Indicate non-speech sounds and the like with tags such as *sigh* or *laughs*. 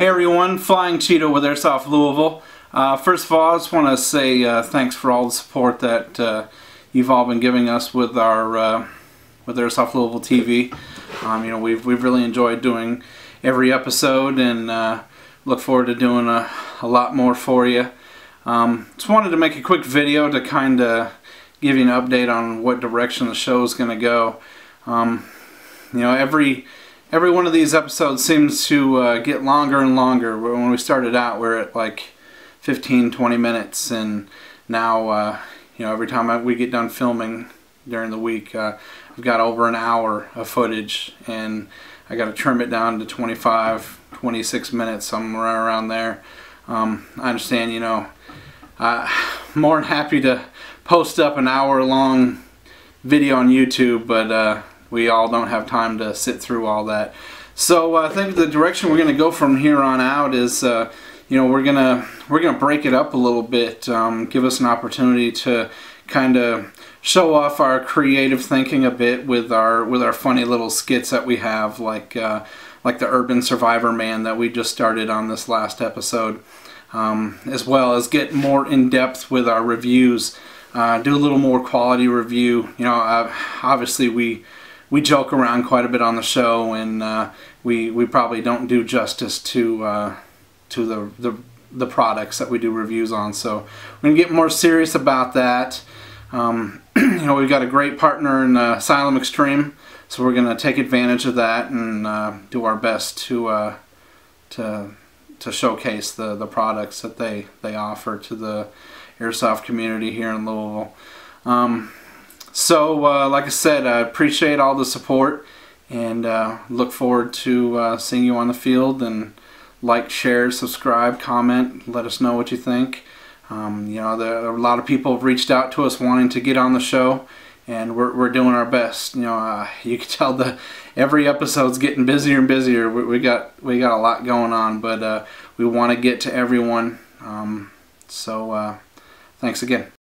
Hey everyone, Flying Cheeto with Airsoft Louisville. Uh, first of all, I just want to say uh, thanks for all the support that uh, you've all been giving us with our uh, with Airsoft Louisville TV. Um, you know, we've we've really enjoyed doing every episode and uh, look forward to doing a, a lot more for you. Um, just wanted to make a quick video to kind of give you an update on what direction the show is going to go. Um, you know, every every one of these episodes seems to uh, get longer and longer. When we started out, we are at like 15, 20 minutes, and now, uh, you know, every time we get done filming during the week, uh, I've got over an hour of footage, and I got to trim it down to 25, 26 minutes, somewhere around there. Um, I understand, you know, uh, more than happy to post up an hour long video on YouTube, but uh, we all don't have time to sit through all that. So uh, I think the direction we're going to go from here on out is, uh, you know, we're gonna we're gonna break it up a little bit, um, give us an opportunity to kind of show off our creative thinking a bit with our with our funny little skits that we have, like uh, like the Urban Survivor Man that we just started on this last episode, um, as well as get more in depth with our reviews. Uh, do a little more quality review. You know, uh, obviously we we joke around quite a bit on the show, and uh, we we probably don't do justice to uh, to the, the the products that we do reviews on. So we're gonna get more serious about that. Um, *clears throat* you know, we've got a great partner in uh, Asylum Extreme, so we're gonna take advantage of that and uh, do our best to uh, to to showcase the the products that they they offer to the airsoft community here in Louisville. Um, so, uh, like I said, I appreciate all the support and uh, look forward to uh, seeing you on the field and like, share, subscribe, comment, let us know what you think. Um, you know, there, a lot of people have reached out to us wanting to get on the show, and we're, we're doing our best. You know, uh, *laughs* you can tell the every episode's getting busier and busier. We, we got we got a lot going on, but uh, we want to get to everyone. Um, so, uh, thanks again.